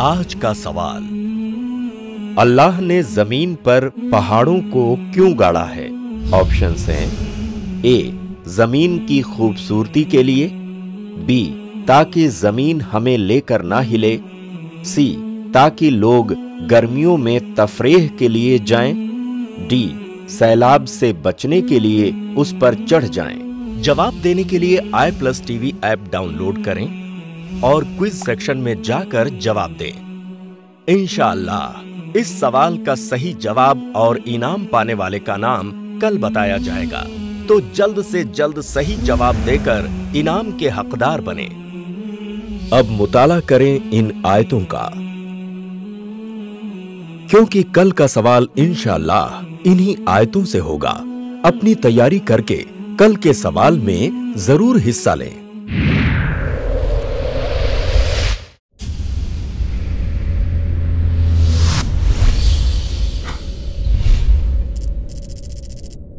आज का सवाल। अल्लाह ने ज़मीन पर पहाड़ों को क्यों गाड़ा है? ऑप्शन हैं। ए, ज़मीन की खूबसूरती के लिए। बी, ताकि ज़मीन हमें लेकर ना हिले। सी, ताकि लोग गर्मियों में तफरेह के लिए जाएँ। डी, सैलाब से बचने के लिए उस पर चढ़ जाएँ। जवाब देने के लिए I plus TV app download करें। और क्विज सेक्शन में जाकर जवाब दें। इंशाला इस सवाल का सही जवाब और इनाम पाने वाले का नाम कल बताया जाएगा। तो जल्द से जल्द सही जवाब देकर इनाम के हकदार बने। अब मुताला करें इन आयतों का। क्योंकि कल का सवाल इंशाल्लाह इन्हीं आयतों से होगा। अपनी तैयारी करके कल के सवाल में ज़रूर हिस्सा लें।